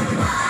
Bye.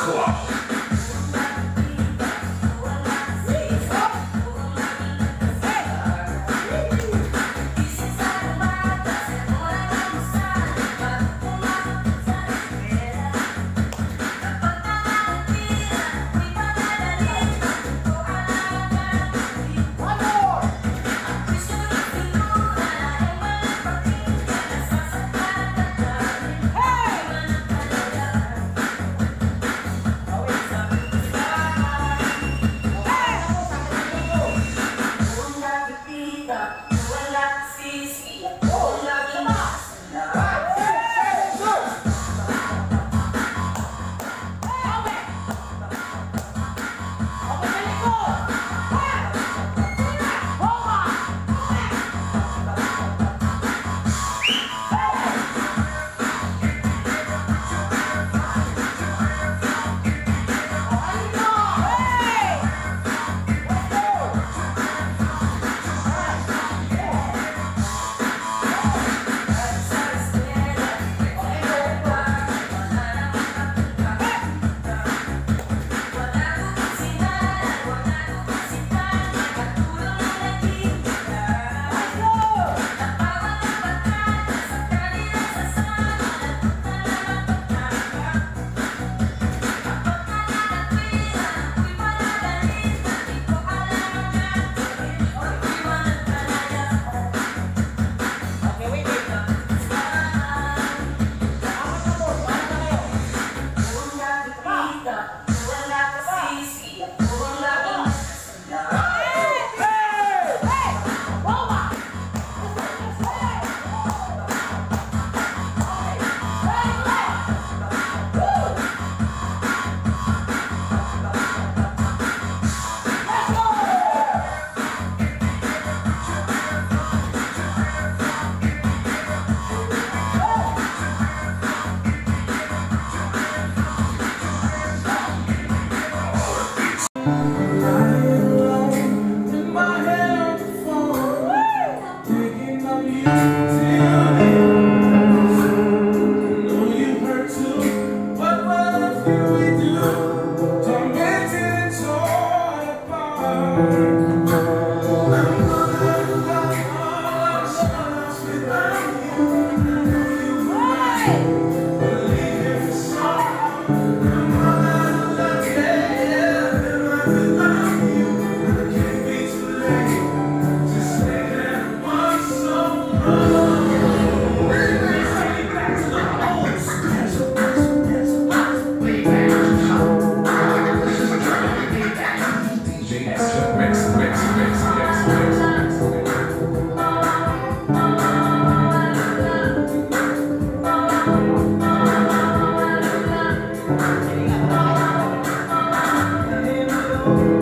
スコ night. now.